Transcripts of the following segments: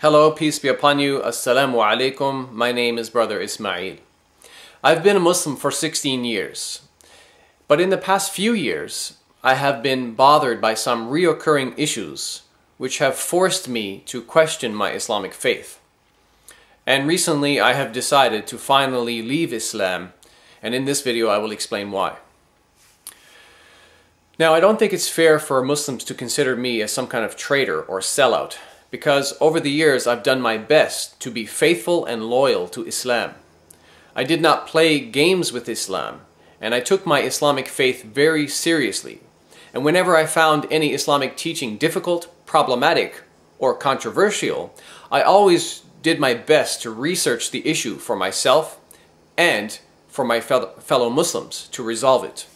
Hello, peace be upon you. Assalamu alaikum. My name is Brother Ismail. I've been a Muslim for 16 years. But in the past few years, I have been bothered by some reoccurring issues which have forced me to question my Islamic faith. And recently I have decided to finally leave Islam, and in this video I will explain why. Now, I don't think it's fair for Muslims to consider me as some kind of traitor or sellout, because over the years I've done my best to be faithful and loyal to Islam. I did not play games with Islam, and I took my Islamic faith very seriously. And whenever I found any Islamic teaching difficult, problematic, or controversial, I always did my best to research the issue for myself and for my fellow Muslims to resolve it.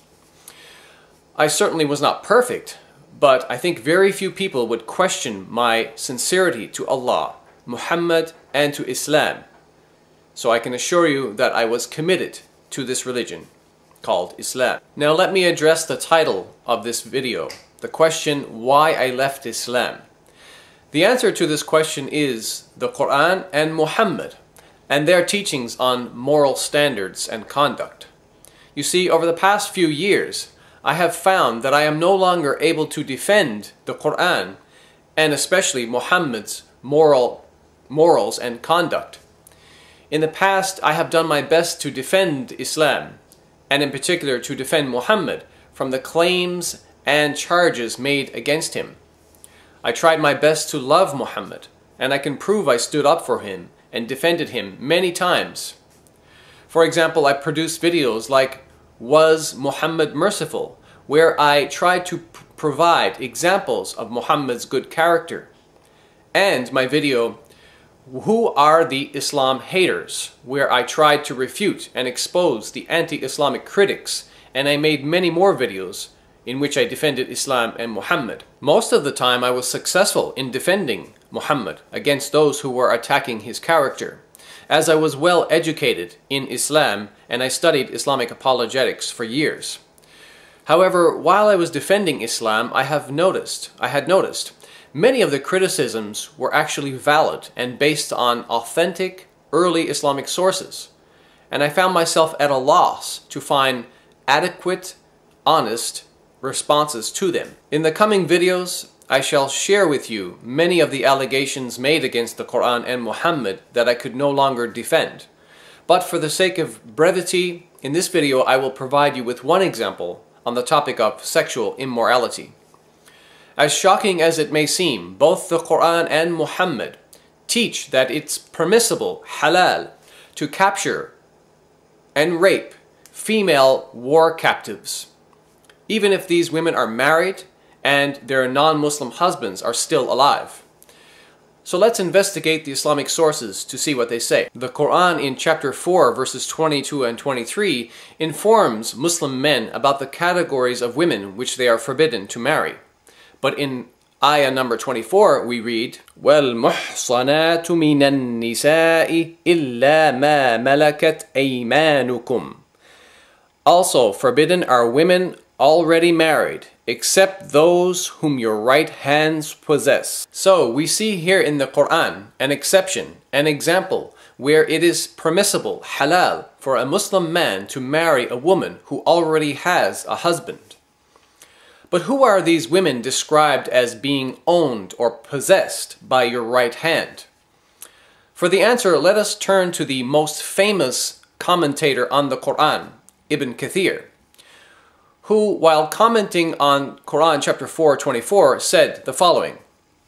I certainly was not perfect, but I think very few people would question my sincerity to Allah, Muhammad, and to Islam. So I can assure you that I was committed to this religion called Islam. Now let me address the title of this video, the question why I left Islam. The answer to this question is the Quran and Muhammad and their teachings on moral standards and conduct. You see, over the past few years, I have found that I am no longer able to defend the Quran and especially Muhammad's moral morals and conduct. In the past, I have done my best to defend Islam, and in particular to defend Muhammad from the claims and charges made against him. I tried my best to love Muhammad, and I can prove I stood up for him and defended him many times. For example, I produced videos like was Muhammad merciful, where I tried to provide examples of Muhammad's good character. And my video, Who are the Islam Haters, where I tried to refute and expose the anti-Islamic critics, and I made many more videos in which I defended Islam and Muhammad. Most of the time I was successful in defending Muhammad against those who were attacking his character as I was well educated in Islam and I studied Islamic apologetics for years. However, while I was defending Islam, I have noticed, I had noticed, many of the criticisms were actually valid and based on authentic early Islamic sources. And I found myself at a loss to find adequate, honest responses to them. In the coming videos, I shall share with you many of the allegations made against the Quran and Muhammad that I could no longer defend. But for the sake of brevity, in this video I will provide you with one example on the topic of sexual immorality. As shocking as it may seem, both the Quran and Muhammad teach that it's permissible, halal, to capture and rape female war captives. Even if these women are married and their non-Muslim husbands are still alive. So let's investigate the Islamic sources to see what they say. The Quran in chapter 4 verses 22 and 23 informs Muslim men about the categories of women which they are forbidden to marry. But in ayah number 24 we read وَالْمُحْصَنَاتُ مِنَ النِّسَاءِ إِلَّا مَا مَلَكَتْ أَيْمَانُكُمْ Also forbidden are women already married except those whom your right hands possess. So we see here in the Quran an exception, an example where it is permissible, halal, for a Muslim man to marry a woman who already has a husband. But who are these women described as being owned or possessed by your right hand? For the answer, let us turn to the most famous commentator on the Quran, Ibn Kathir who, while commenting on Quran chapter 4, 24, said the following,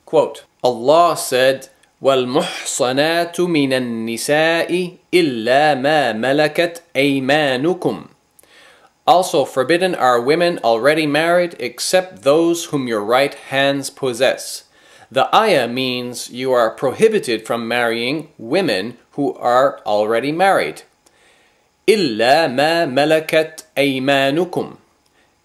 quote, Allah said, وَالْمُحْصَنَاتُ مِنَ النِّسَاءِ إِلَّا مَا مَلَكَتْ أَيْمَانُكُمْ Also forbidden are women already married except those whom your right hands possess. The ayah means you are prohibited from marrying women who are already married. إِلَّا مَا مَلَكَتْ أَيْمَانُكُمْ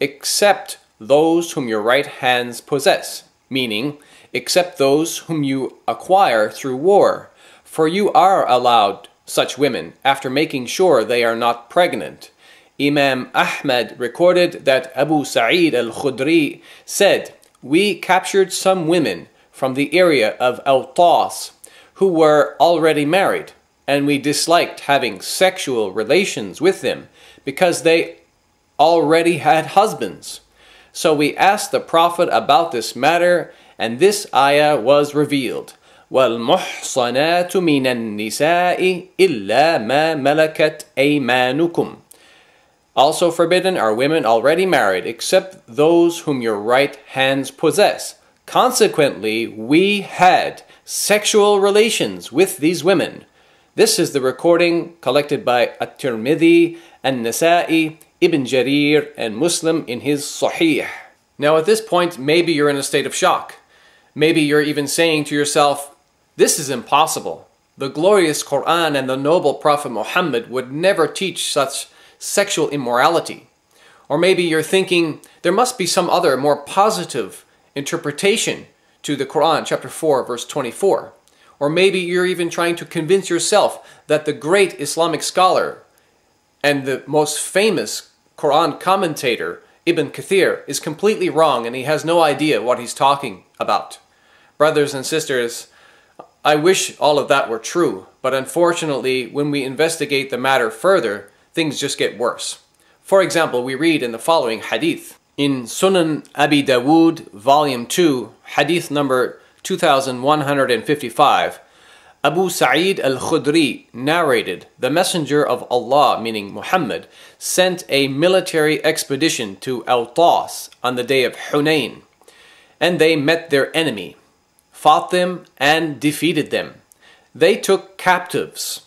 except those whom your right hands possess, meaning, except those whom you acquire through war, for you are allowed such women after making sure they are not pregnant. Imam Ahmad recorded that Abu Sa'id al-Khudri said, We captured some women from the area of Awtas who were already married, and we disliked having sexual relations with them because they already had husbands. So we asked the Prophet about this matter, and this ayah was revealed. وَالْمُحْصَنَاتُ مِنَ النِّسَاءِ إِلَّا مَا مَلَكَتْ أَيْمَانُكُمْ Also forbidden are women already married, except those whom your right hands possess. Consequently, we had sexual relations with these women. This is the recording collected by At-Tirmidhi, An-Nasa'i, Ibn Jarir, and Muslim in his Sahih. Now at this point, maybe you're in a state of shock. Maybe you're even saying to yourself, this is impossible. The glorious Quran and the noble Prophet Muhammad would never teach such sexual immorality. Or maybe you're thinking, there must be some other more positive interpretation to the Quran, chapter 4, verse 24. Or maybe you're even trying to convince yourself that the great Islamic scholar and the most famous Quran commentator, Ibn Kathir, is completely wrong and he has no idea what he's talking about. Brothers and sisters, I wish all of that were true, but unfortunately, when we investigate the matter further, things just get worse. For example, we read in the following hadith. In Sunan Abi Dawood, Volume 2, Hadith number 2155, Abu Sa'id al Khudri narrated the Messenger of Allah, meaning Muhammad, sent a military expedition to Awtas on the day of Hunain, and they met their enemy, fought them, and defeated them. They took captives.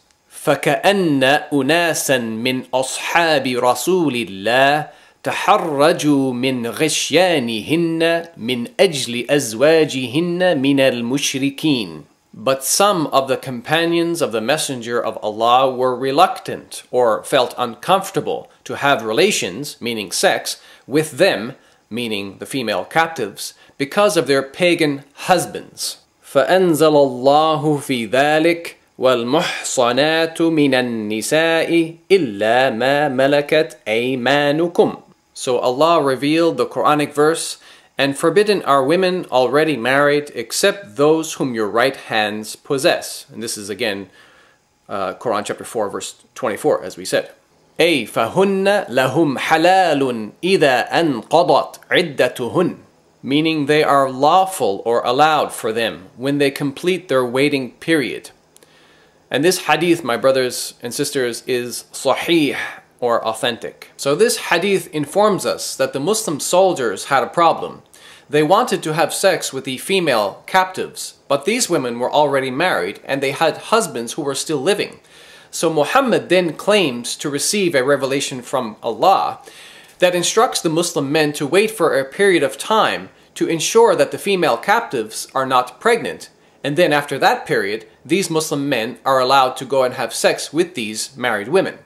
فكأن أناسا من أصحاب رسول الله تحرجوا من غشيانهن من أجل أزواجهن من المشركين But some of the companions of the Messenger of Allah were reluctant or felt uncomfortable to have relations, meaning sex, with them, meaning the female captives, because of their pagan husbands. فأنزل الله في ذلك والمحصنات من النساء إلا ما ملكت أيمانكم so Allah revealed the Quranic verse, and forbidden are women already married except those whom your right hands possess. And this is again uh, Quran chapter 4 verse 24 as we said. أي فهن لهم حلال إذا أنقضت عدتهن meaning they are lawful or allowed for them when they complete their waiting period. And this hadith, my brothers and sisters, is sahih or authentic. So this hadith informs us that the Muslim soldiers had a problem. They wanted to have sex with the female captives, but these women were already married and they had husbands who were still living. So Muhammad then claims to receive a revelation from Allah that instructs the Muslim men to wait for a period of time to ensure that the female captives are not pregnant. And then after that period, these Muslim men are allowed to go and have sex with these married women.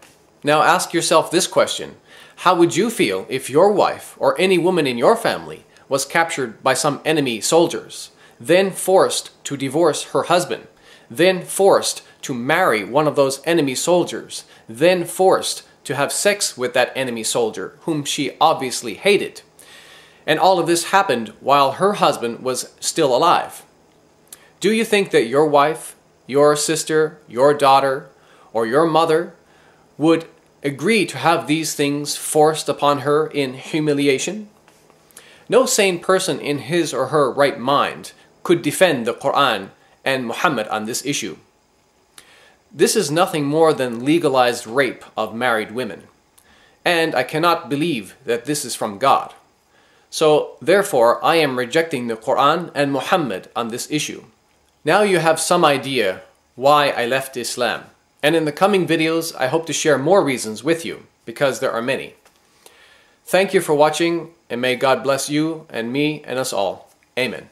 Now ask yourself this question. How would you feel if your wife or any woman in your family was captured by some enemy soldiers, then forced to divorce her husband, then forced to marry one of those enemy soldiers, then forced to have sex with that enemy soldier whom she obviously hated. And all of this happened while her husband was still alive. Do you think that your wife, your sister, your daughter, or your mother would agree to have these things forced upon her in humiliation? No sane person in his or her right mind could defend the Quran and Muhammad on this issue. This is nothing more than legalized rape of married women. And I cannot believe that this is from God. So, therefore, I am rejecting the Quran and Muhammad on this issue. Now you have some idea why I left Islam. And in the coming videos, I hope to share more reasons with you, because there are many. Thank you for watching, and may God bless you and me and us all. Amen.